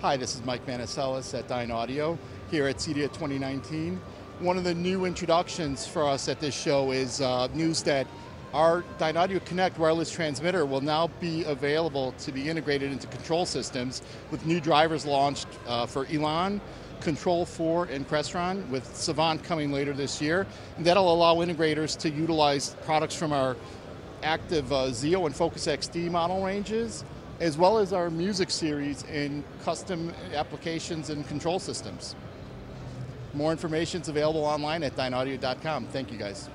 Hi, this is Mike Manousselis at Dynaudio here at CEDIA 2019. One of the new introductions for us at this show is uh, news that our Dynaudio Connect wireless transmitter will now be available to be integrated into control systems with new drivers launched uh, for Elan, Control 4, and Crestron, with Savant coming later this year. And that'll allow integrators to utilize products from our active uh, Xeo and Focus XD model ranges, as well as our music series in custom applications and control systems. More information is available online at dynaudio.com. Thank you guys.